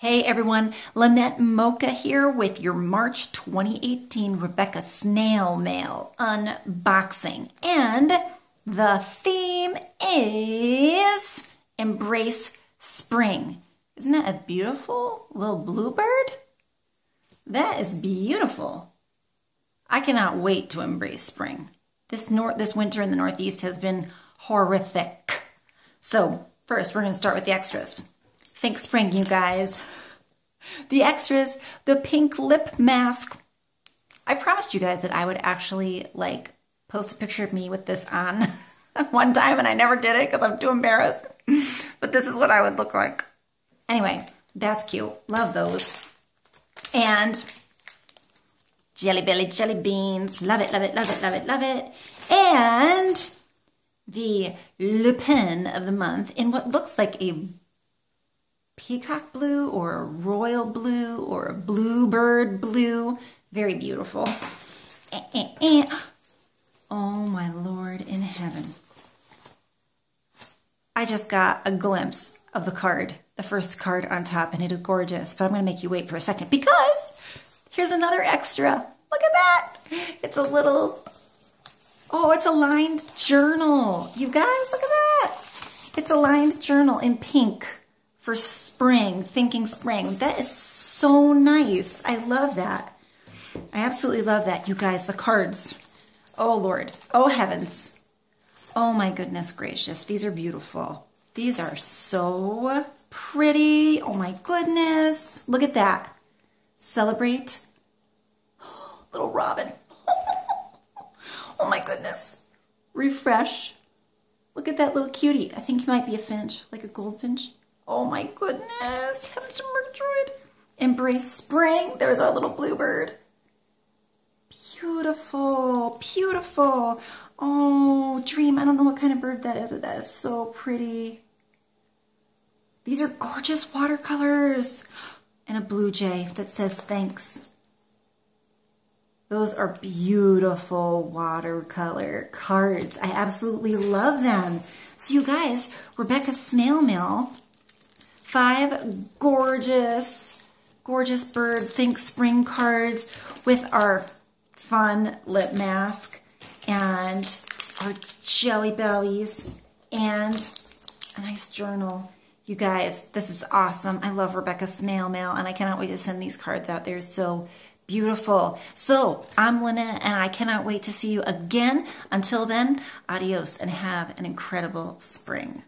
Hey everyone, Lanette Mocha here with your March 2018 Rebecca Snail Mail unboxing. And the theme is Embrace Spring. Isn't that a beautiful little bluebird? That is beautiful. I cannot wait to embrace spring. This, nor this winter in the Northeast has been horrific. So first we're going to start with the extras. Think spring, you guys. The extras, the pink lip mask. I promised you guys that I would actually like post a picture of me with this on one time and I never did it because I'm too embarrassed. but this is what I would look like. Anyway, that's cute. Love those. And Jelly Belly Jelly Beans. Love it, love it, love it, love it, love it. And the Le Pen of the month in what looks like a peacock blue or a royal blue or a bluebird blue. Very beautiful. Eh, eh, eh. Oh my Lord in heaven. I just got a glimpse of the card, the first card on top, and it is gorgeous. But I'm going to make you wait for a second because here's another extra. Look at that. It's a little, oh, it's a lined journal. You guys, look at that. It's a lined journal in pink for spring, thinking spring. That is so nice. I love that. I absolutely love that. You guys, the cards. Oh, Lord. Oh, heavens. Oh, my goodness gracious. These are beautiful. These are so pretty. Oh, my goodness. Look at that. Celebrate. little robin. oh, my goodness. Refresh. Look at that little cutie. I think he might be a finch, like a goldfinch. Oh my goodness, Murgatroyd. Embrace spring. There's our little bluebird. Beautiful, beautiful. Oh, dream. I don't know what kind of bird that is, but that is so pretty. These are gorgeous watercolors. And a blue jay that says thanks. Those are beautiful watercolor cards. I absolutely love them. So you guys, Rebecca Snail Mail five gorgeous, gorgeous bird think spring cards with our fun lip mask and our jelly bellies and a nice journal. You guys, this is awesome. I love Rebecca Snail Mail and I cannot wait to send these cards out. They're so beautiful. So I'm Lanette and I cannot wait to see you again. Until then, adios and have an incredible spring.